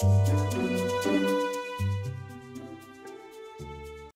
Música